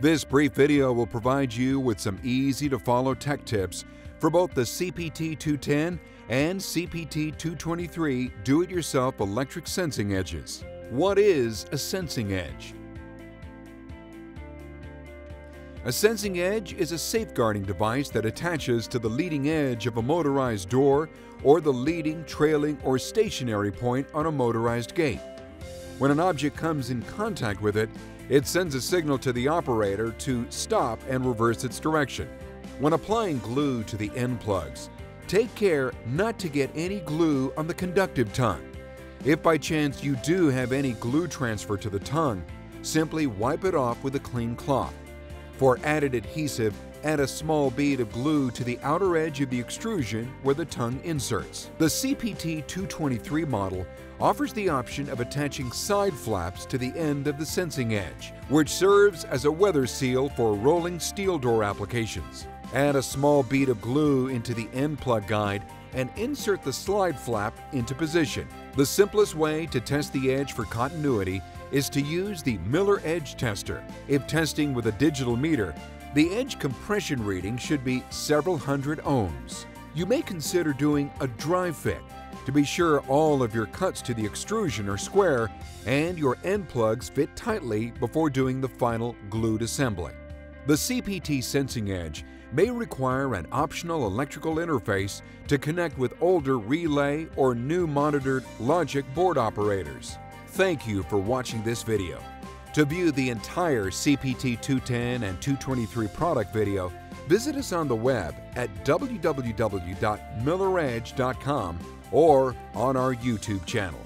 This brief video will provide you with some easy to follow tech tips for both the CPT 210 and CPT 223 do it yourself electric sensing edges. What is a sensing edge? A sensing edge is a safeguarding device that attaches to the leading edge of a motorized door or the leading, trailing, or stationary point on a motorized gate. When an object comes in contact with it, it sends a signal to the operator to stop and reverse its direction. When applying glue to the end plugs, take care not to get any glue on the conductive tongue. If by chance you do have any glue transfer to the tongue, simply wipe it off with a clean cloth. For added adhesive, add a small bead of glue to the outer edge of the extrusion where the tongue inserts. The CPT 223 model offers the option of attaching side flaps to the end of the sensing edge, which serves as a weather seal for rolling steel door applications. Add a small bead of glue into the end plug guide and insert the side flap into position. The simplest way to test the edge for continuity is to use the Miller Edge Tester. If testing with a digital meter, the edge compression reading should be several hundred ohms. You may consider doing a dry fit to be sure all of your cuts to the extrusion are square and your end plugs fit tightly before doing the final glued assembly. The CPT sensing edge may require an optional electrical interface to connect with older relay or new monitored logic board operators. Thank you for watching this video. To view the entire CPT 210 and 223 product video, visit us on the web at www.milleredge.com or on our YouTube channel.